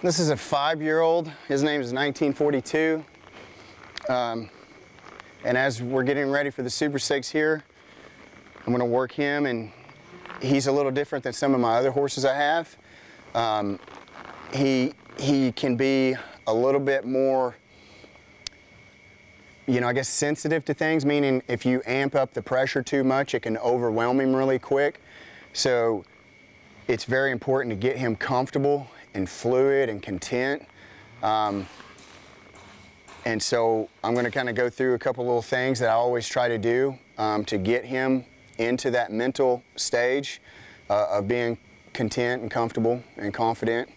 This is a five-year-old. His name is 1942. Um, and as we're getting ready for the Super Six here, I'm to work him, and he's a little different than some of my other horses I have. Um, he he can be a little bit more, you know, I guess sensitive to things. Meaning, if you amp up the pressure too much, it can overwhelm him really quick. So it's very important to get him comfortable and fluid and content. Um, and so I'm going to kind of go through a couple little things that I always try to do um, to get him into that mental stage uh, of being content and comfortable and confident.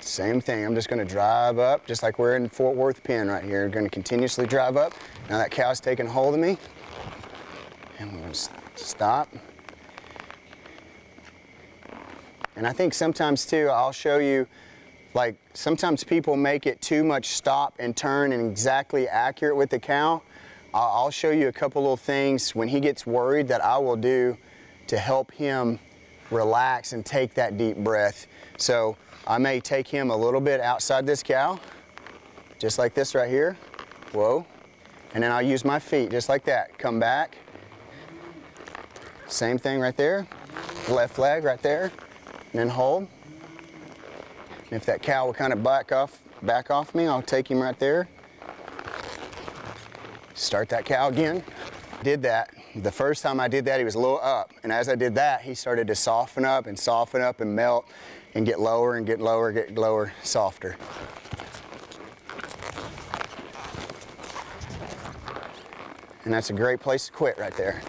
Same thing, I'm just going to drive up, just like we're in Fort Worth Pen right here. Going to continuously drive up. Now that cow's taking hold of me. And we're to stop. And I think sometimes too, I'll show you, like sometimes people make it too much stop and turn and exactly accurate with the cow. I'll show you a couple little things when he gets worried that I will do to help him relax and take that deep breath. So I may take him a little bit outside this cow, just like this right here. Whoa. And then I'll use my feet just like that. Come back. Same thing right there. Left leg right there and then hold. And if that cow will kind of back off, back off me, I'll take him right there. Start that cow again. Did that. The first time I did that, he was a little up. And as I did that, he started to soften up and soften up and melt and get lower and get lower, get lower, softer. And that's a great place to quit right there.